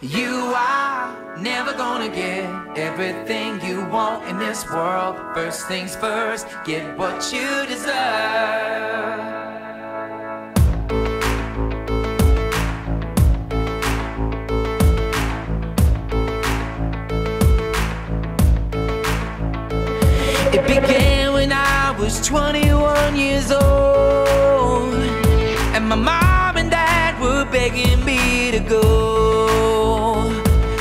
You are never gonna get everything you want in this world. First things first, get what you deserve. It began when I was 21 years old, and my mom were begging me to go.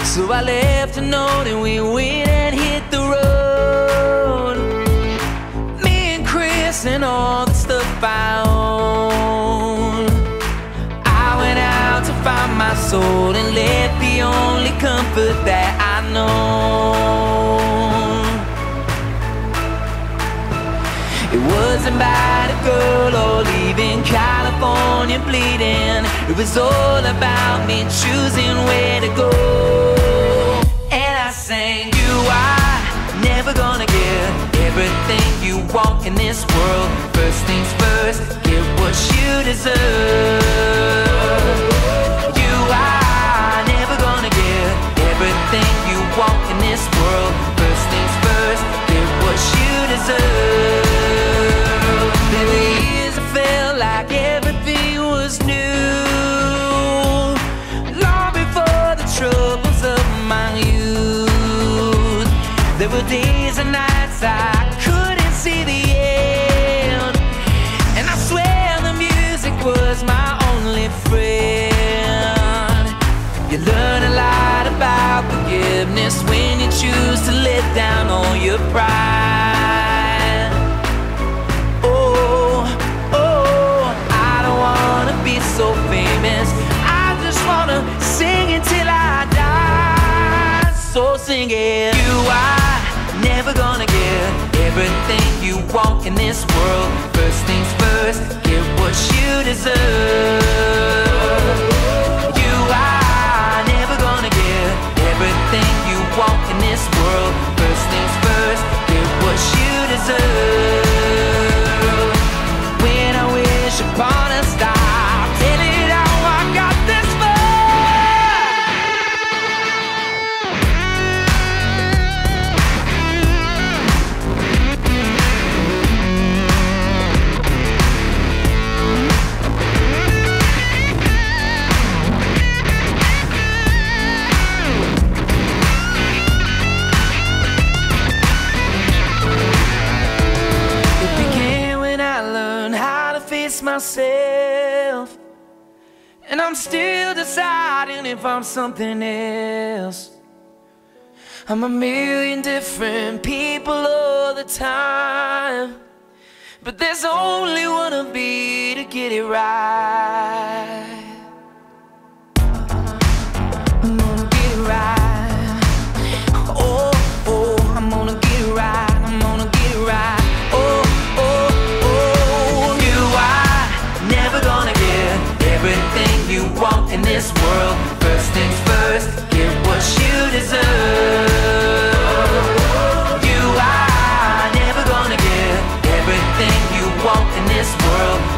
So I left a note and we went and hit the road. Me and Chris and all the stuff I own. I went out to find my soul and left the only comfort that I know. It wasn't about a girl or leaving California bleeding. It was all about me choosing where to go. And I sang, You are never gonna get everything you want in this world. First things first, get what you deserve. You are There were days and nights I couldn't see the end. And I swear the music was my only friend. You learn a lot about forgiveness when you choose to let down all your pride. Oh, oh, I don't wanna be so famous. I just wanna sing until I die. So sing it. You everything you want in this world. First things first, get what you deserve. Myself. And I'm still deciding if I'm something else. I'm a million different people all the time. But there's only one of me to get it right. in this world. First things first, get what you deserve. You are never gonna get everything you want in this world.